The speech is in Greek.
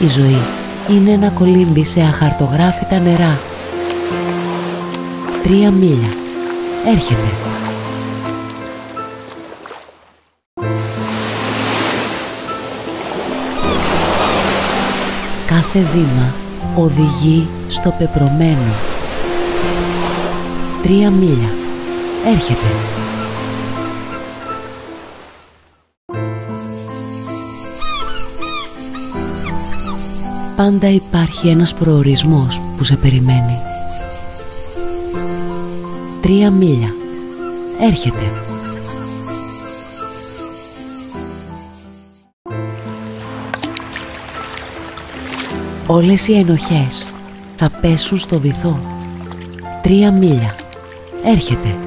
Η ζωή είναι ένα κολύμπι σε αχαρτογράφητα νερά. Τρία μίλια. Έρχεται. Κάθε βήμα οδηγεί στο πεπρωμένο. Τρία μίλια. Έρχεται. Πάντα υπάρχει ένας προορισμός που σε περιμένει. Τρία μίλια. Έρχεται. Όλες οι ενοχές θα πέσουν στο βυθό. Τρία μίλια. Έρχεται.